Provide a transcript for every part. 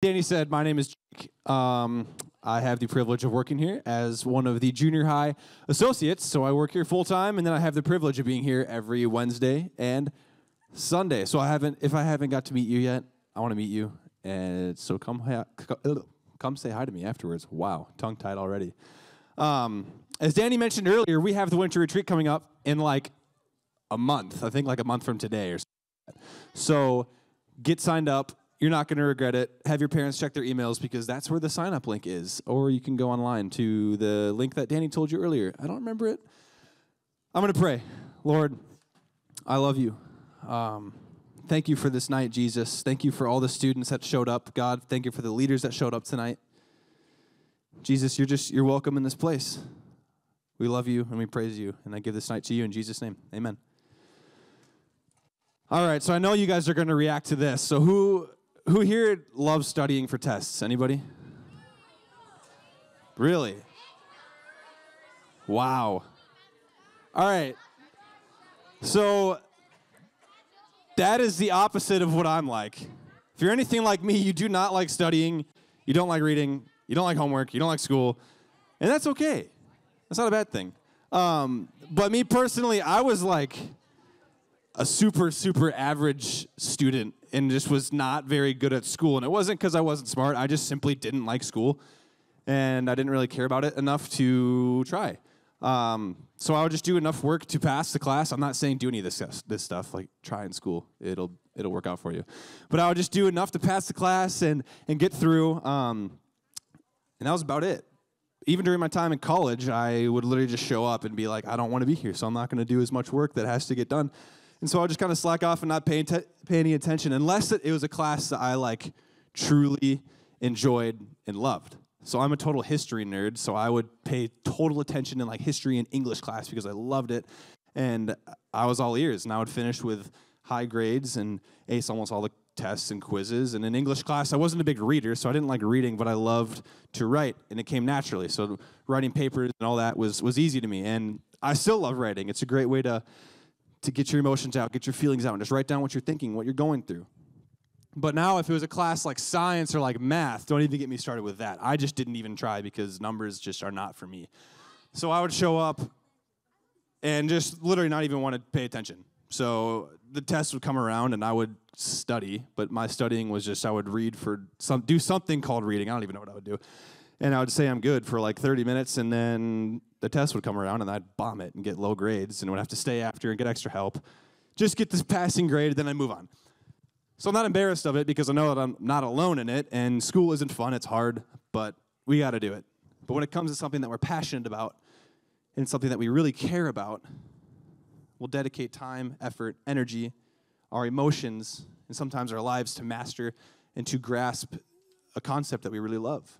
Danny said, My name is Jake. Um, I have the privilege of working here as one of the junior high associates. So I work here full time, and then I have the privilege of being here every Wednesday and Sunday. So I haven't, if I haven't got to meet you yet, I want to meet you. And so come, ha- come say hi to me afterwards. Wow, tongue tied already. Um, as Danny mentioned earlier, we have the winter retreat coming up in like a month. I think like a month from today or something. So get signed up. You're not going to regret it. Have your parents check their emails because that's where the sign up link is. Or you can go online to the link that Danny told you earlier. I don't remember it. I'm going to pray. Lord, I love you. Um, thank you for this night, Jesus. Thank you for all the students that showed up. God, thank you for the leaders that showed up tonight. Jesus, you're just you're welcome in this place. We love you and we praise you. And I give this night to you in Jesus' name. Amen. All right, so I know you guys are going to react to this. So who who here loves studying for tests? Anybody? Really? Wow. All right. So that is the opposite of what I'm like. If you're anything like me, you do not like studying, you don't like reading, you don't like homework, you don't like school, and that's okay. That's not a bad thing. Um, but me personally, I was like a super, super average student and just was not very good at school. And it wasn't because I wasn't smart, I just simply didn't like school. And I didn't really care about it enough to try. Um, so I would just do enough work to pass the class. I'm not saying do any of this this stuff like try in school. It'll it'll work out for you. But I would just do enough to pass the class and and get through. Um, and that was about it. Even during my time in college, I would literally just show up and be like, I don't want to be here, so I'm not going to do as much work that has to get done. And so I would just kind of slack off and not pay, te- pay any attention unless it, it was a class that I like truly enjoyed and loved. So I'm a total history nerd, so I would pay total attention in like history and English class because I loved it. And I was all ears, and I would finish with high grades and ace almost all the tests and quizzes. And in English class, I wasn't a big reader, so I didn't like reading, but I loved to write, and it came naturally. So writing papers and all that was was easy to me, and I still love writing. It's a great way to to get your emotions out, get your feelings out, and just write down what you're thinking, what you're going through. But now, if it was a class like science or like math, don't even get me started with that. I just didn't even try because numbers just are not for me. So I would show up and just literally not even want to pay attention. So the test would come around and I would study, but my studying was just I would read for some do something called reading. I don't even know what I would do. And I would say I'm good for like 30 minutes and then the test would come around and I'd bomb it and get low grades and would have to stay after and get extra help. Just get this passing grade, and then I move on. So I'm not embarrassed of it because I know that I'm not alone in it and school isn't fun, it's hard, but we got to do it. But when it comes to something that we're passionate about and something that we really care about, we'll dedicate time, effort, energy, our emotions, and sometimes our lives to master and to grasp a concept that we really love.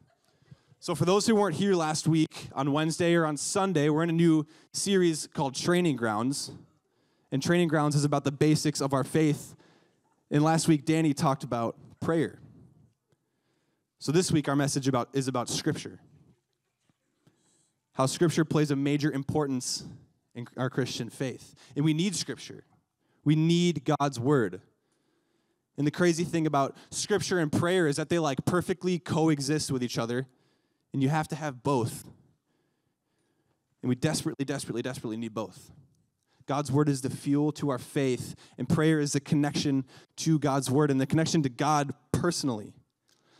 So, for those who weren't here last week, on Wednesday or on Sunday, we're in a new series called Training Grounds. And Training Grounds is about the basics of our faith. And last week, Danny talked about prayer. So, this week, our message about, is about Scripture. How Scripture plays a major importance in our Christian faith. And we need Scripture, we need God's Word. And the crazy thing about Scripture and prayer is that they like perfectly coexist with each other and you have to have both. And we desperately, desperately, desperately need both. God's word is the fuel to our faith, and prayer is the connection to God's word and the connection to God personally.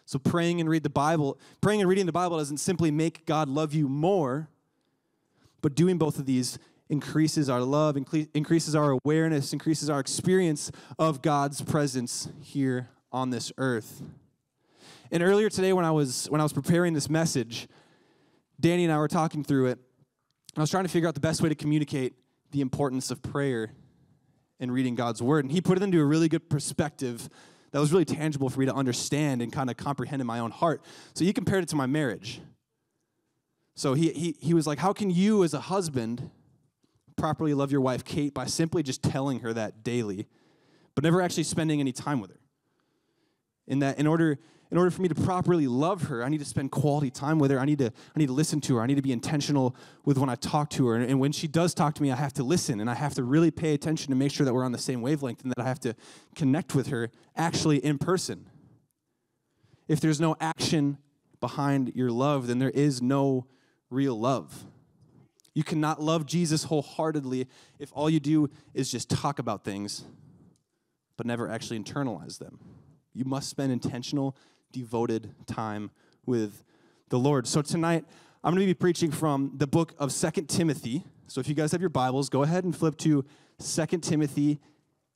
So praying and read the Bible, praying and reading the Bible doesn't simply make God love you more, but doing both of these increases our love, increases our awareness, increases our experience of God's presence here on this earth. And earlier today, when I was when I was preparing this message, Danny and I were talking through it. I was trying to figure out the best way to communicate the importance of prayer and reading God's word. And he put it into a really good perspective that was really tangible for me to understand and kind of comprehend in my own heart. So he compared it to my marriage. So he, he, he was like, How can you, as a husband, properly love your wife, Kate, by simply just telling her that daily, but never actually spending any time with her? In that, in order in order for me to properly love her, I need to spend quality time with her. I need to, I need to listen to her. I need to be intentional with when I talk to her. And when she does talk to me, I have to listen and I have to really pay attention to make sure that we're on the same wavelength and that I have to connect with her actually in person. if there's no action behind your love, then there is no real love. You cannot love Jesus wholeheartedly if all you do is just talk about things, but never actually internalize them. You must spend intentional, devoted time with the Lord. So tonight, I'm going to be preaching from the book of Second Timothy. So if you guys have your Bibles, go ahead and flip to Second Timothy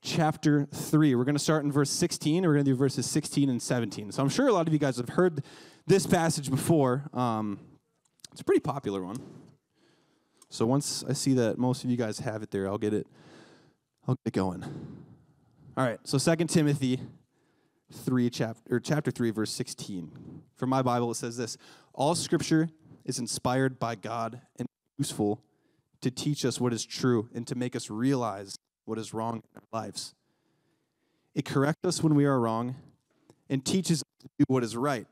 chapter 3. We're going to start in verse 16, and we're going to do verses 16 and 17. So I'm sure a lot of you guys have heard this passage before. Um, it's a pretty popular one. So once I see that most of you guys have it there, I'll get it, I'll get going. All right, so Second Timothy 3, chapter, or chapter 3, verse 16. From my Bible, it says this All scripture is inspired by God and useful to teach us what is true and to make us realize what is wrong in our lives. It corrects us when we are wrong and teaches us to do what is right.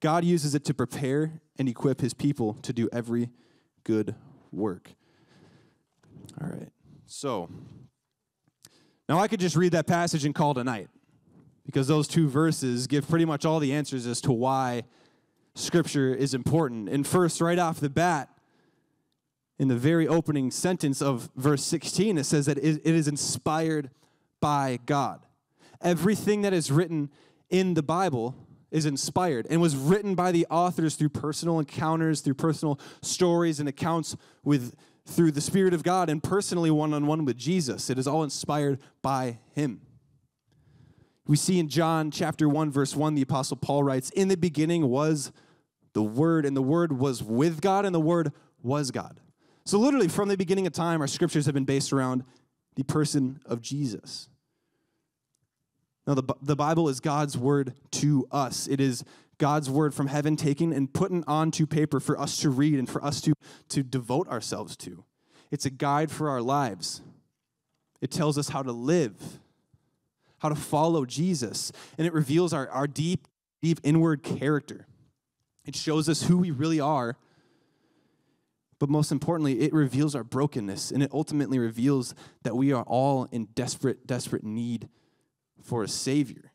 God uses it to prepare and equip his people to do every good work. All right. So, now I could just read that passage and call it a night because those two verses give pretty much all the answers as to why Scripture is important. And first, right off the bat, in the very opening sentence of verse 16, it says that it is inspired by God. Everything that is written in the Bible is inspired and was written by the authors through personal encounters, through personal stories and accounts with through the Spirit of God and personally one on one with Jesus. It is all inspired by Him. We see in John chapter 1, verse 1, the Apostle Paul writes, In the beginning was the Word, and the Word was with God, and the Word was God. So, literally, from the beginning of time, our scriptures have been based around the person of Jesus. Now, the, the Bible is God's word to us. It is God's word from heaven taken and put onto paper for us to read and for us to, to devote ourselves to. It's a guide for our lives. It tells us how to live, how to follow Jesus, and it reveals our, our deep, deep inward character. It shows us who we really are but most importantly, it reveals our brokenness and it ultimately reveals that we are all in desperate, desperate need for a Savior.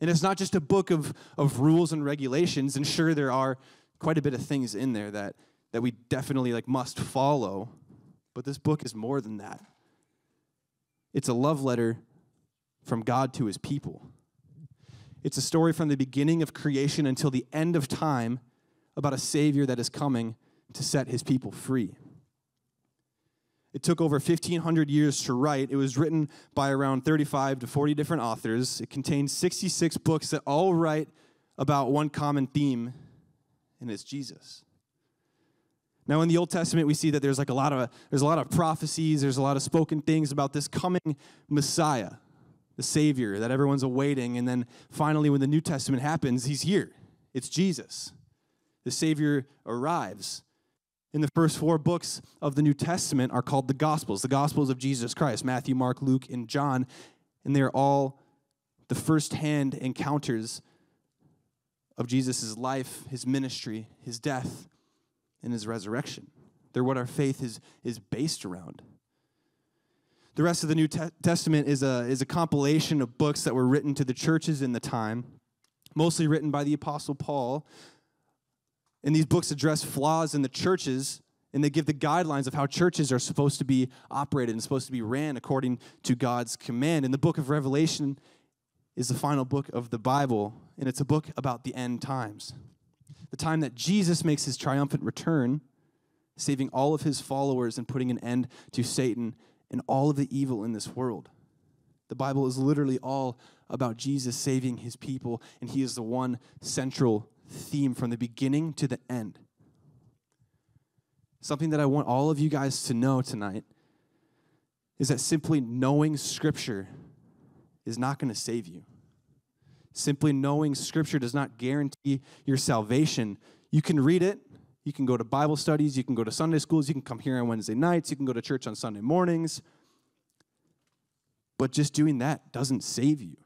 And it's not just a book of, of rules and regulations, and sure, there are quite a bit of things in there that, that we definitely like must follow, but this book is more than that. It's a love letter from God to his people. It's a story from the beginning of creation until the end of time about a Savior that is coming to set his people free. It took over 1,500 years to write. It was written by around 35 to 40 different authors. It contains 66 books that all write about one common theme, and it's Jesus. Now, in the Old Testament, we see that there's like a lot of there's a lot of prophecies. There's a lot of spoken things about this coming Messiah, the Savior that everyone's awaiting. And then finally, when the New Testament happens, He's here. It's Jesus. The Savior arrives in the first four books of the New Testament are called the Gospels, the Gospels of Jesus Christ Matthew, Mark, Luke, and John. And they're all the firsthand encounters of Jesus' life, his ministry, his death, and his resurrection. They're what our faith is, is based around. The rest of the New Te- Testament is a, is a compilation of books that were written to the churches in the time, mostly written by the Apostle Paul, and these books address flaws in the churches and they give the guidelines of how churches are supposed to be operated and supposed to be ran according to God's command. And the book of Revelation is the final book of the Bible, and it's a book about the end times. The time that Jesus makes his triumphant return, saving all of his followers and putting an end to Satan and all of the evil in this world. The Bible is literally all about Jesus saving his people, and he is the one central theme from the beginning to the end. Something that I want all of you guys to know tonight is that simply knowing Scripture is not going to save you. Simply knowing Scripture does not guarantee your salvation. You can read it, you can go to Bible studies, you can go to Sunday schools, you can come here on Wednesday nights, you can go to church on Sunday mornings. But just doing that doesn't save you.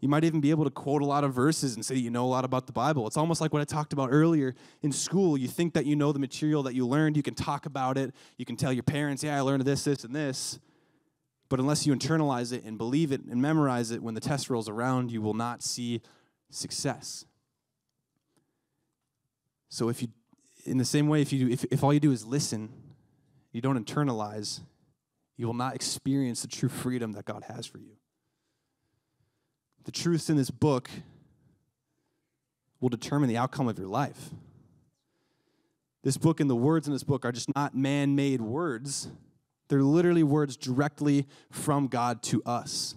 You might even be able to quote a lot of verses and say you know a lot about the Bible. It's almost like what I talked about earlier in school. You think that you know the material that you learned, you can talk about it, you can tell your parents, yeah, I learned this, this, and this. But unless you internalize it and believe it and memorize it, when the test rolls around, you will not see success. So if you in the same way if you if, if all you do is listen, you don't internalize, you will not experience the true freedom that God has for you. The truths in this book will determine the outcome of your life. This book and the words in this book are just not man made words, they're literally words directly from God to us.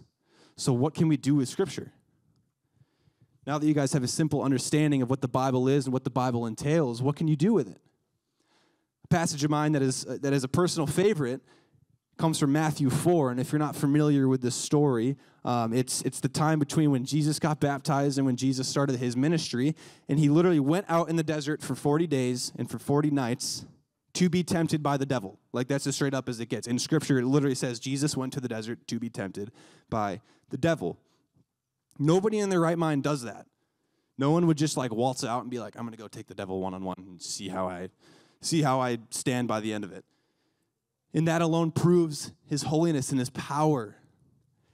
So, what can we do with Scripture? Now that you guys have a simple understanding of what the Bible is and what the Bible entails, what can you do with it? A passage of mine that is, uh, that is a personal favorite comes from Matthew 4. And if you're not familiar with this story, um, it's, it's the time between when Jesus got baptized and when Jesus started his ministry. And he literally went out in the desert for 40 days and for 40 nights to be tempted by the devil. Like that's as straight up as it gets. In scripture, it literally says Jesus went to the desert to be tempted by the devil. Nobody in their right mind does that. No one would just like waltz out and be like, I'm gonna go take the devil one on one and see how I see how I stand by the end of it. And that alone proves his holiness and his power.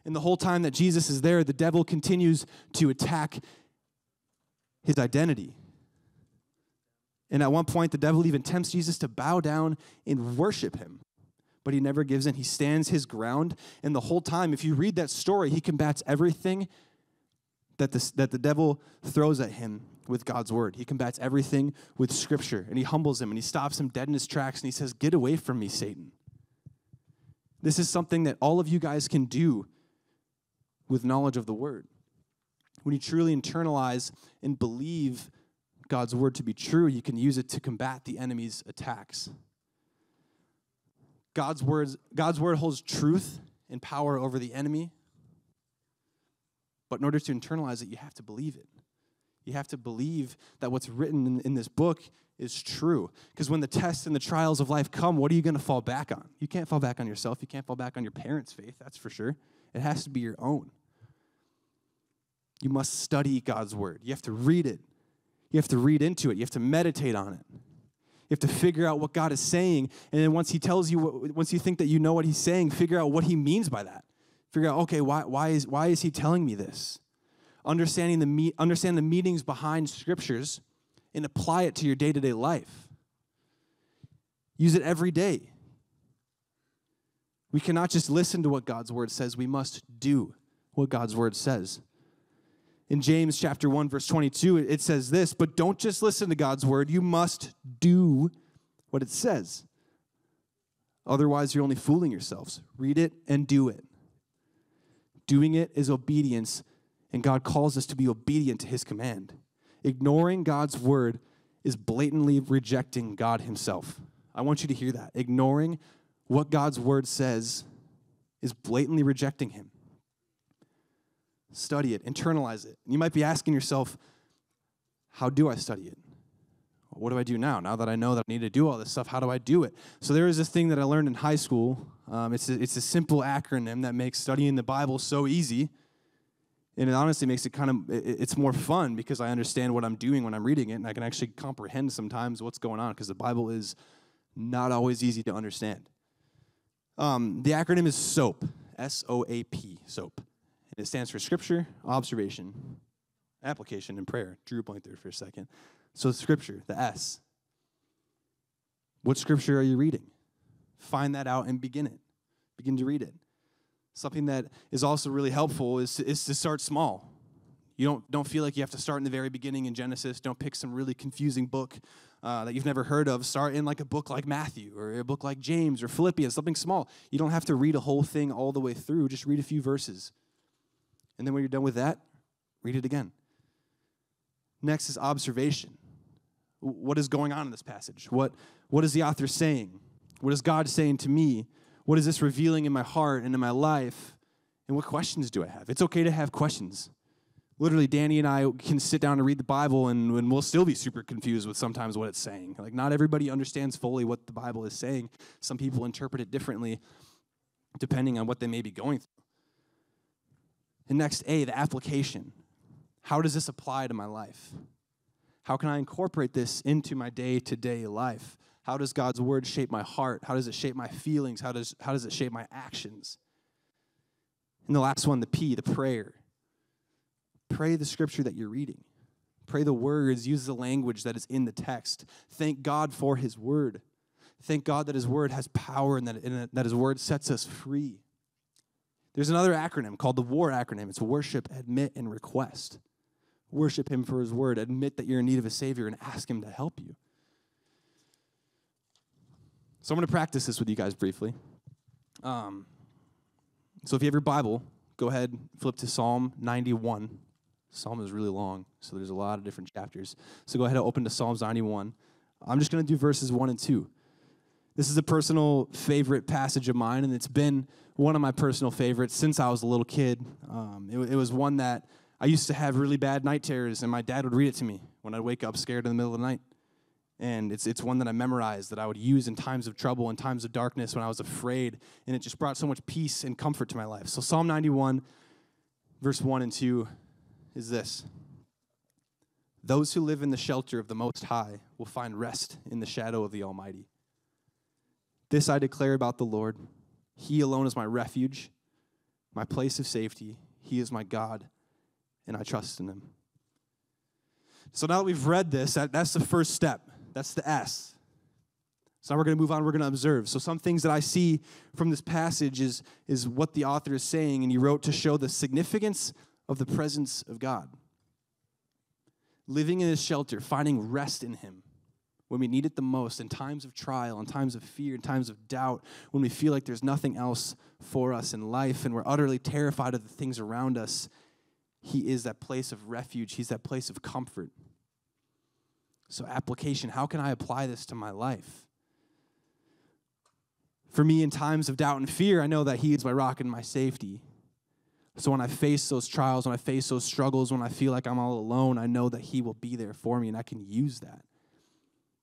And the whole time that Jesus is there, the devil continues to attack his identity. And at one point, the devil even tempts Jesus to bow down and worship him. But he never gives in. He stands his ground. And the whole time, if you read that story, he combats everything that the, that the devil throws at him with God's word. He combats everything with scripture. And he humbles him and he stops him dead in his tracks and he says, Get away from me, Satan. This is something that all of you guys can do with knowledge of the word. When you truly internalize and believe God's word to be true, you can use it to combat the enemy's attacks. God's, words, God's word holds truth and power over the enemy. But in order to internalize it, you have to believe it. You have to believe that what's written in, in this book is true. Because when the tests and the trials of life come, what are you going to fall back on? You can't fall back on yourself. You can't fall back on your parents' faith, that's for sure. It has to be your own. You must study God's word. You have to read it. You have to read into it. You have to meditate on it. You have to figure out what God is saying. And then once He tells you, what, once you think that you know what He's saying, figure out what He means by that. Figure out, okay, why, why, is, why is He telling me this? Understanding the, me- understand the meanings behind scriptures and apply it to your day to day life. Use it every day. We cannot just listen to what God's word says, we must do what God's word says. In James chapter 1 verse 22 it says this, but don't just listen to God's word, you must do what it says. Otherwise you're only fooling yourselves. Read it and do it. Doing it is obedience, and God calls us to be obedient to his command. Ignoring God's word is blatantly rejecting God himself. I want you to hear that. Ignoring what God's word says is blatantly rejecting him. Study it, internalize it. And you might be asking yourself, how do I study it? What do I do now? Now that I know that I need to do all this stuff, how do I do it? So there is this thing that I learned in high school. Um, it's, a, it's a simple acronym that makes studying the Bible so easy. And it honestly makes it kind of, it's more fun because I understand what I'm doing when I'm reading it and I can actually comprehend sometimes what's going on because the Bible is not always easy to understand. Um, the acronym is SOAP, S O A P, SOAP. And It stands for Scripture, Observation, Application, and Prayer. Drew point there for a second. So, Scripture, the S. What Scripture are you reading? Find that out and begin it. Begin to read it. Something that is also really helpful is to, is to start small. You don't, don't feel like you have to start in the very beginning in Genesis. Don't pick some really confusing book uh, that you've never heard of. Start in like a book like Matthew or a book like James or Philippians, something small. You don't have to read a whole thing all the way through. Just read a few verses. And then when you're done with that, read it again. Next is observation. What is going on in this passage? What, what is the author saying? What is God saying to me? What is this revealing in my heart and in my life? And what questions do I have? It's okay to have questions. Literally, Danny and I can sit down and read the Bible, and, and we'll still be super confused with sometimes what it's saying. Like, not everybody understands fully what the Bible is saying. Some people interpret it differently depending on what they may be going through. And next, A, the application. How does this apply to my life? How can I incorporate this into my day to day life? How does God's word shape my heart? How does it shape my feelings? How does, how does it shape my actions? And the last one, the P, the prayer. Pray the scripture that you're reading. Pray the words, use the language that is in the text. Thank God for his word. Thank God that his word has power and that, and that his word sets us free. There's another acronym called the WAR acronym. It's worship, admit, and request. Worship him for his word. Admit that you're in need of a savior and ask him to help you. So I'm going to practice this with you guys briefly. Um, so if you have your Bible, go ahead, flip to Psalm 91. Psalm is really long, so there's a lot of different chapters. So go ahead and open to Psalms 91. I'm just going to do verses 1 and 2. This is a personal favorite passage of mine, and it's been one of my personal favorites since I was a little kid. Um, it, it was one that I used to have really bad night terrors, and my dad would read it to me when I'd wake up scared in the middle of the night. And it's, it's one that I memorized that I would use in times of trouble, in times of darkness, when I was afraid. And it just brought so much peace and comfort to my life. So, Psalm 91, verse 1 and 2 is this Those who live in the shelter of the Most High will find rest in the shadow of the Almighty. This I declare about the Lord He alone is my refuge, my place of safety. He is my God, and I trust in Him. So now that we've read this, that, that's the first step. That's the S. So now we're going to move on. We're going to observe. So some things that I see from this passage is, is what the author is saying, and he wrote to show the significance of the presence of God. Living in his shelter, finding rest in him when we need it the most, in times of trial, in times of fear, in times of doubt, when we feel like there's nothing else for us in life and we're utterly terrified of the things around us, he is that place of refuge, He's that place of comfort. So, application how can I apply this to my life? For me, in times of doubt and fear, I know that He is my rock and my safety. So, when I face those trials, when I face those struggles, when I feel like I'm all alone, I know that He will be there for me and I can use that.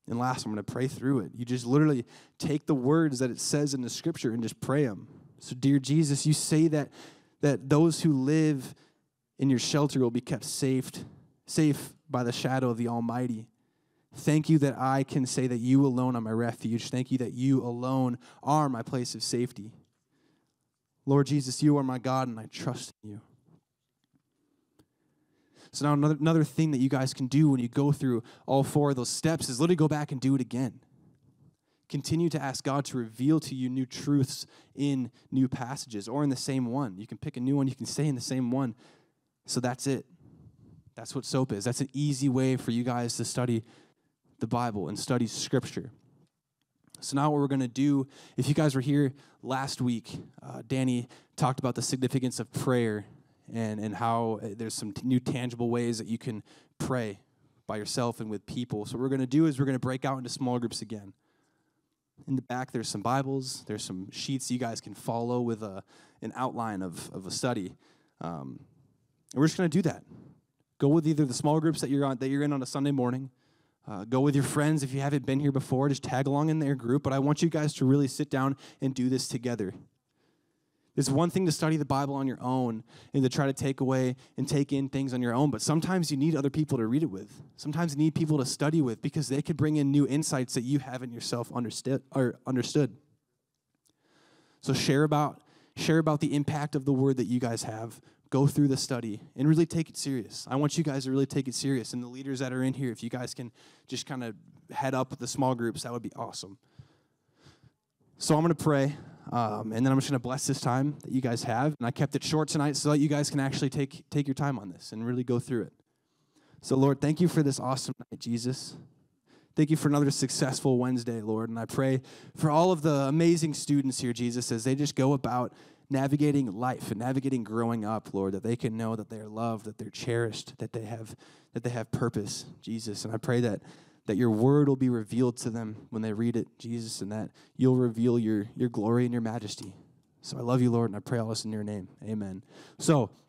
And last, I'm going to pray through it. You just literally take the words that it says in the scripture and just pray them. So, dear Jesus, you say that, that those who live in your shelter will be kept safe, safe by the shadow of the Almighty. Thank you that I can say that you alone are my refuge. Thank you that you alone are my place of safety. Lord Jesus, you are my God, and I trust in you. So now another, another thing that you guys can do when you go through all four of those steps is literally go back and do it again. Continue to ask God to reveal to you new truths in new passages or in the same one. You can pick a new one, you can stay in the same one. So that's it. That's what SOAP is. That's an easy way for you guys to study the Bible and study Scripture. So, now what we're going to do, if you guys were here last week, uh, Danny talked about the significance of prayer and, and how uh, there's some t- new tangible ways that you can pray by yourself and with people. So, what we're going to do is we're going to break out into small groups again. In the back, there's some Bibles, there's some sheets you guys can follow with a, an outline of, of a study. Um, and we're just going to do that. Go with either the small groups that you're on that you're in on a Sunday morning. Uh, go with your friends if you haven't been here before. Just tag along in their group. But I want you guys to really sit down and do this together. It's one thing to study the Bible on your own and to try to take away and take in things on your own, but sometimes you need other people to read it with. Sometimes you need people to study with because they could bring in new insights that you haven't yourself understood or understood. So share about share about the impact of the word that you guys have go through the study and really take it serious. I want you guys to really take it serious. And the leaders that are in here, if you guys can just kind of head up the small groups, that would be awesome. So I'm going to pray, um, and then I'm just going to bless this time that you guys have. And I kept it short tonight so that you guys can actually take, take your time on this and really go through it. So, Lord, thank you for this awesome night, Jesus. Thank you for another successful Wednesday, Lord. And I pray for all of the amazing students here, Jesus, as they just go about navigating life and navigating growing up, Lord, that they can know that they're loved, that they're cherished, that they have that they have purpose, Jesus. And I pray that that your word will be revealed to them when they read it, Jesus, and that you'll reveal your your glory and your majesty. So I love you, Lord, and I pray all this in your name. Amen. So